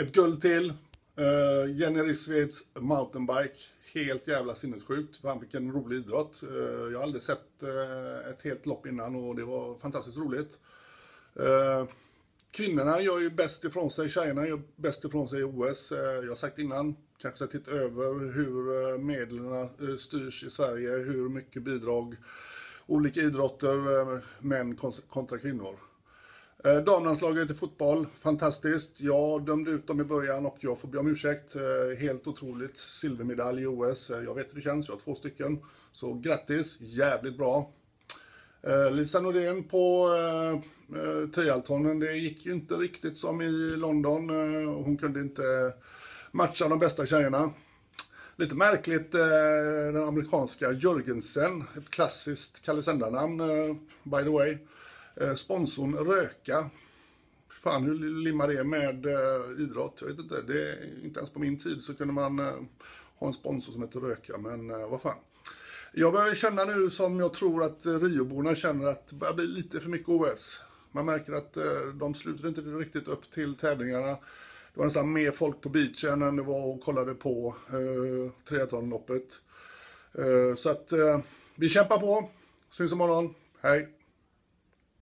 Ett guld till. Uh, Jenny Rissveds mountainbike. Helt jävla sinnessjukt. Fan vilken rolig idrott. Uh, jag har aldrig sett uh, ett helt lopp innan och det var fantastiskt roligt. kvinnorna gör ju bäst ifrån sig. Tjejerna gör bäst ifrån sig i OS. jag har sagt innan, kanske sett över hur medlen styrs i Sverige. Hur mycket bidrag olika idrotter, män kontra kvinnor. Eh, damlandslaget i fotboll, fantastiskt. Jag dömde ut dem i början och jag får be om ursäkt. Eh, helt otroligt. Silvermedalj i OS. Eh, jag vet hur det känns, jag har två stycken. Så grattis, jävligt bra. Lisa Nordén på trialtonen, det gick ju inte riktigt som i London. hon kunde inte matcha de bästa tjejerna. Lite märkligt, den amerikanska Jörgensen, ett klassiskt Kalle namn by the way. Eh, sponsorn Röka. Fan, hur limmar det med eh, idrott? Jag vet inte. Det inte ens på min tid så kunde man eh, ha en sponsor som heter Röka, men eh, vad fan. Jag börjar känna nu som jag tror att eh, Rioborna känner att det börjar bli lite för mycket OS. Man märker att eh, de sluter inte riktigt upp till tävlingarna. Det var nästan mer folk på beachen än det var och kollade på eh, triathlonloppet. Eh, så att eh, vi kämpar på. Syns imorgon. Hej!